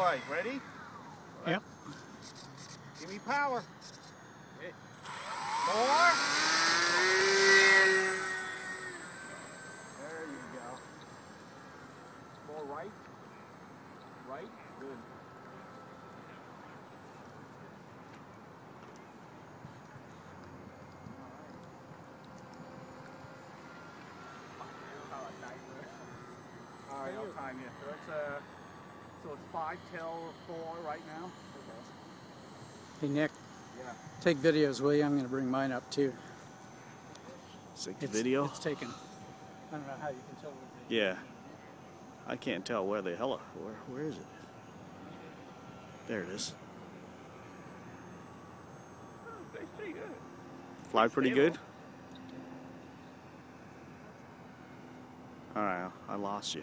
All right, ready? Yep. Give me power. More. There you go. More right. Right. Good. All right, I'll time you. It's uh, so it's five till four right now. Okay. Hey Nick, Yeah. take videos, will you? I'm going to bring mine up too. Take the It's, video? It's taken. I don't know how you can tell. with Yeah. I can't tell where the hell. Where where is it? There it is. That's pretty good. Fly pretty good. All right, I lost you.